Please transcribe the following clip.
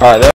All right.